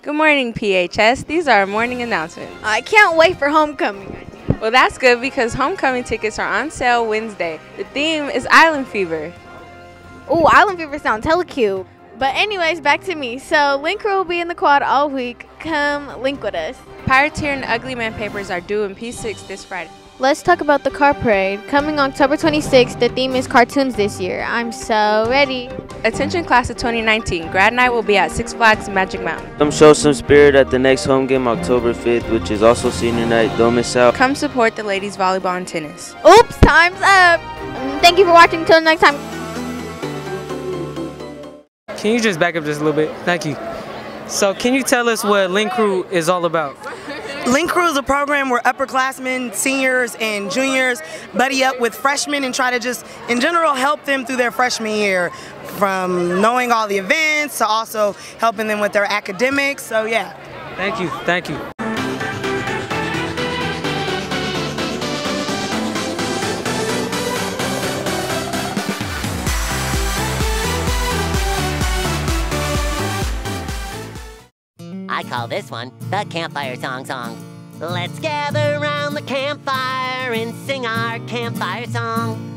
Good morning, PHS. These are our morning announcements. I can't wait for homecoming. Well, that's good because homecoming tickets are on sale Wednesday. The theme is Island Fever. Oh, Island Fever sounds hella cute. But anyways, back to me. So Link will be in the quad all week. Come link with us. Pirateer and Ugly Man papers are due in P6 this Friday. Let's talk about the car parade. Coming October 26th, the theme is cartoons this year. I'm so ready. Attention class of 2019, grad night will be at Six Flags Magic Mountain. Come show some spirit at the next home game October 5th, which is also senior night. Don't miss out. Come support the ladies volleyball and tennis. Oops, time's up. Thank you for watching. Till next time. Can you just back up just a little bit? Thank you. So, can you tell us what Link Crew is all about? Link Crew is a program where upperclassmen, seniors, and juniors buddy up with freshmen and try to just, in general, help them through their freshman year. From knowing all the events to also helping them with their academics. So, yeah. Thank you. Thank you. I call this one the Campfire Song Song. Let's gather around the campfire and sing our campfire song.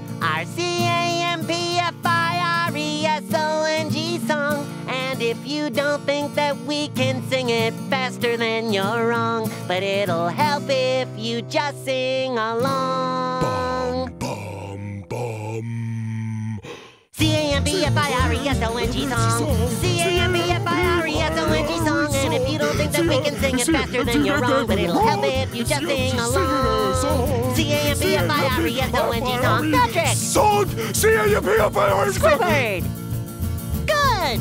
You don't think that we can sing it faster, then you're wrong. But it'll help if you just sing along. C A M P F I R E S O N G song. C A M P F I R E S O N G song. And if you don't think that we can sing it faster, then you're wrong. But it'll help if you just sing along. C A M P F I R E S O N G song. Patrick. Song! C-A-M-P-F-I-R! Squidward. Good.